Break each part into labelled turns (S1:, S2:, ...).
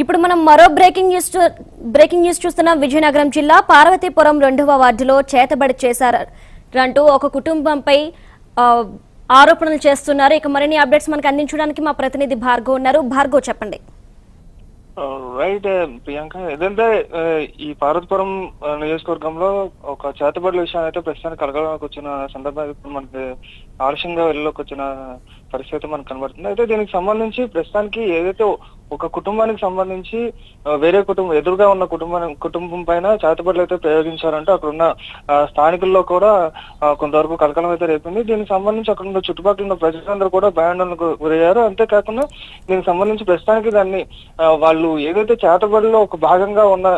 S1: ఇప్పుడు మనం మరో బ్రేకింగ్ న్యూస్ బ్రేకింగ్ న్యూస్ చూస్తున్నాం. విజయనగరం జిల్లా పార్వతీపురం రెండవ వార్డులో చేతబడి చేశారంటూ ఒక కుటుంబంపై ఆ, ఆరోపణలు చేస్తున్నారు. ఇక మరిన్ని అప్డేట్స్ మనకు అందించడానికి మా ప్రతినిధి భార్గవ్ ఉన్నారు. భార్గవ్ చెప్పండి.
S2: రైట్ ప్రియాంక. ఏదంటే ఈ పార్వతీపురం నియోజకవర్గంలో ఒక చేతబడుల విషయం అయితే ప్రస్తుతానికి కలగడానికి వచ్చిన సందర్భం ఇప్పుడు మనకి ఆలస్యంగా వెళ్ళలోకి వచ్చిన పరిస్థితి మనకు కనబడుతుంది. అయితే దీనికి సంబంధించి ప్రస్తుతానికి ఏదైతే ఒక కుటుంబానికి సంబంధించి వేరే కుటుంబం ఎదురుగా ఉన్న కుటుంబం కుటుంబం పైన చేతబడులు అయితే ప్రయోగించారంటే అక్కడ ఉన్న స్థానికుల్లో కూడా కొంతవరకు కలకలం అయితే రేపింది. దీనికి సంబంధించి అక్కడ ఉన్న చుట్టుపక్కల ఉన్న ప్రజలందరూ కూడా భయాందోళనకు గురయ్యారు. అంతేకాకుండా దీనికి సంబంధించి ప్రస్తుతానికి దాన్ని వాళ్ళు ఏదైతే చేతబడిలో ఒక భాగంగా ఉన్న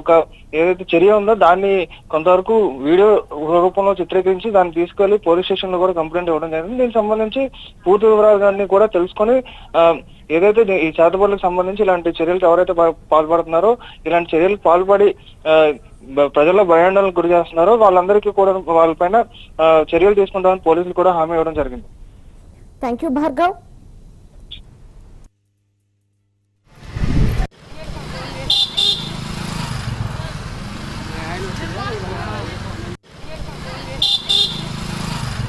S2: ఒక ఏదైతే చర్య ఉందో దాన్ని కొంతవరకు వీడియో రూపంలో చిత్రీకరించి దాన్ని తీసుకెళ్ళి పోలీస్ స్టేషన్లో కూడా కంప్లైంట్ ఇవ్వడం జరిగింది. దీనికి సంబంధించి పూర్తి వివరాలు కూడా తెలుసుకొని ఏదైతే ఈ చేతబడులకు సంబంధించి ఇలాంటి చర్యలకు ఎవరైతే పాల్పడుతున్నారో ఇలాంటి చర్యలకు పాల్పడి ప్రజల భయాండాలకు గురి చేస్తున్నారో వాళ్ళందరికీ కూడా వాళ్ళపైన చర్యలు తీసుకుంటామని పోలీసులు కూడా హామీ ఇవ్వడం జరిగింది.
S1: Thank you Bhargav Yeah,